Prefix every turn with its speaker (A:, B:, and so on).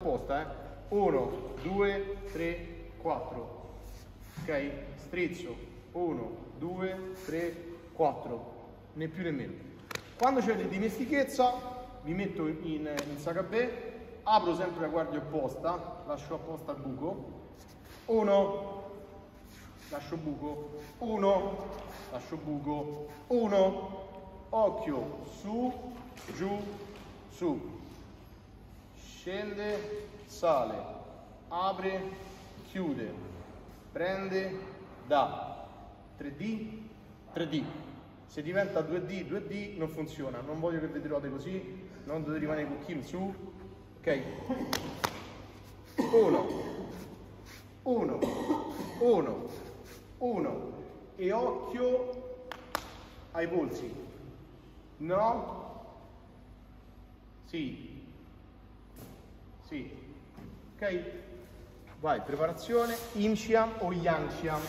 A: apposta, eh. 1, 2, 3, 4. Ok? Strizzo. 1, 2, 3, 4. Né più né meno. Quando c'è di dimestichezza, mi metto in, in sacabè, apro sempre la guardia opposta, lascio apposta il buco. 1, lascio buco. 1, lascio buco. 1, occhio, su, giù, su scende, sale, apre, chiude, prende, dà. 3D, 3D. Se diventa 2D, 2D non funziona. Non voglio che vi troviate così, non dovete rimanere con Kim su. Ok? 1, 1, 1, 1 e occhio ai polsi. No? Sì, sì. Ok? Vai, preparazione, Imciam o Yangshiam.